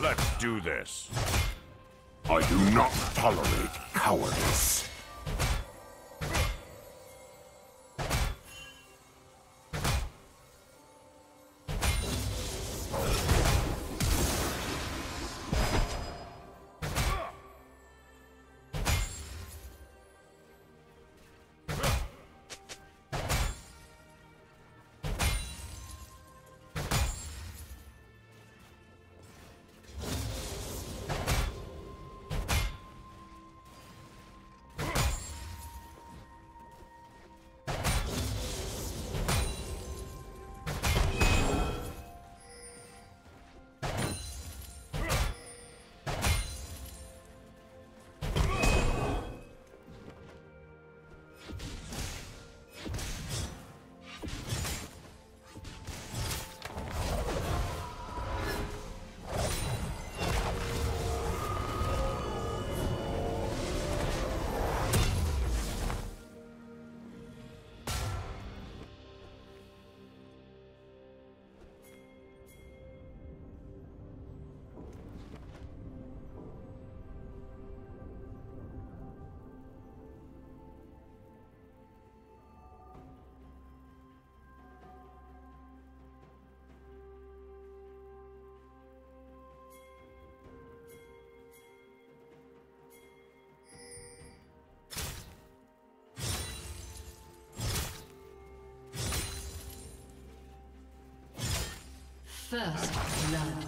Let's do this. I do not tolerate cowardice. First blood.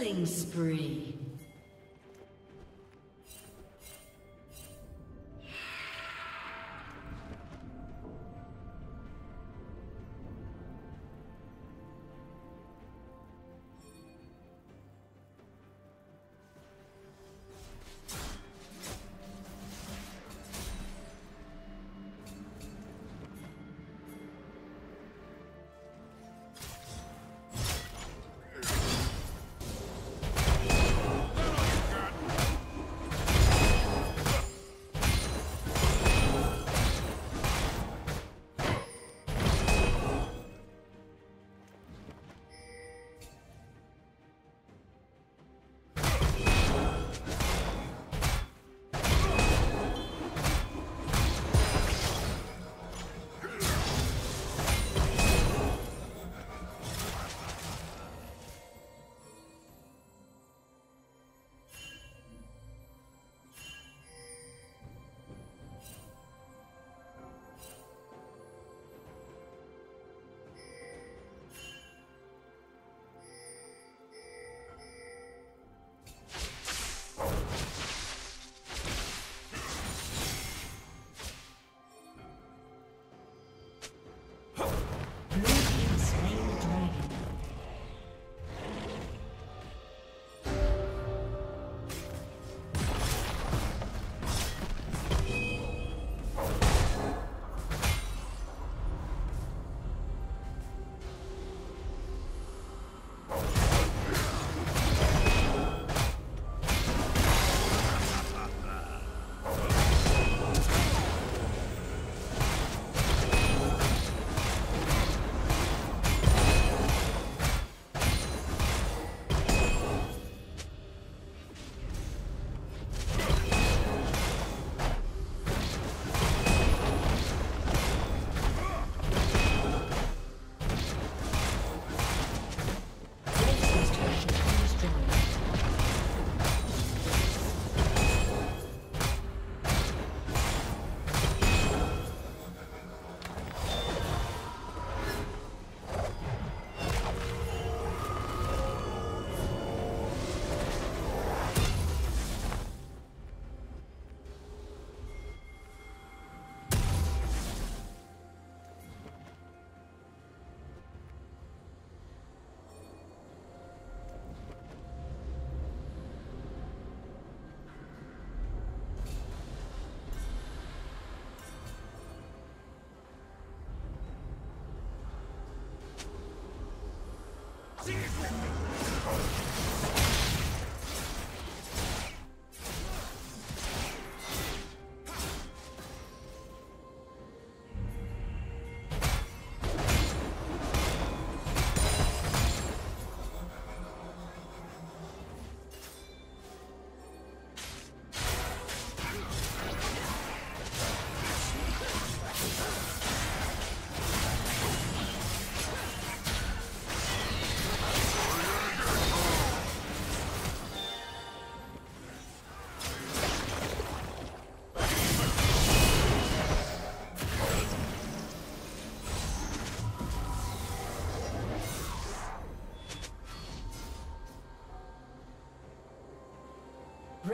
Killing spree.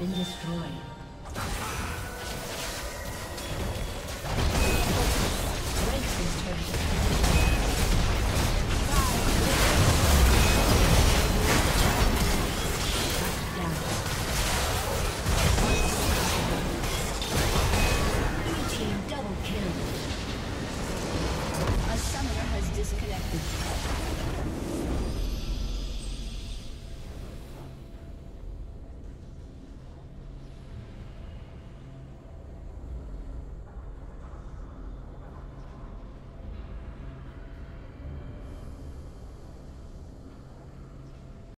been destroyed.